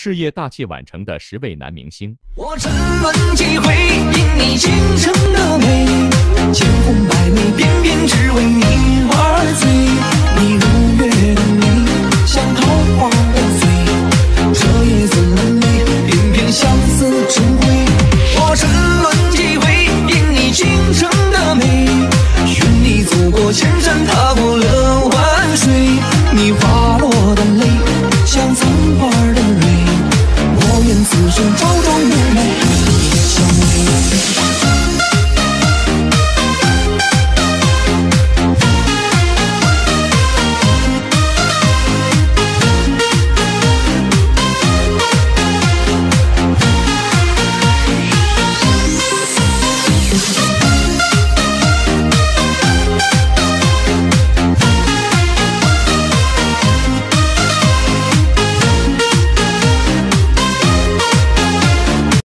事业大器晚成的十位男明星。我沉沦几回，因你倾城的美，千红百媚，偏偏只为你而醉。你如月的眉，像桃花的嘴，彻夜怎能寐？偏偏相思成灰。我沉沦几回，因你倾城的美，寻你走过千山，踏过了万水，你滑落的泪，像残。心朝朝。